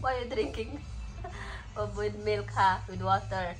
Why are you drinking? with milk ha? With water.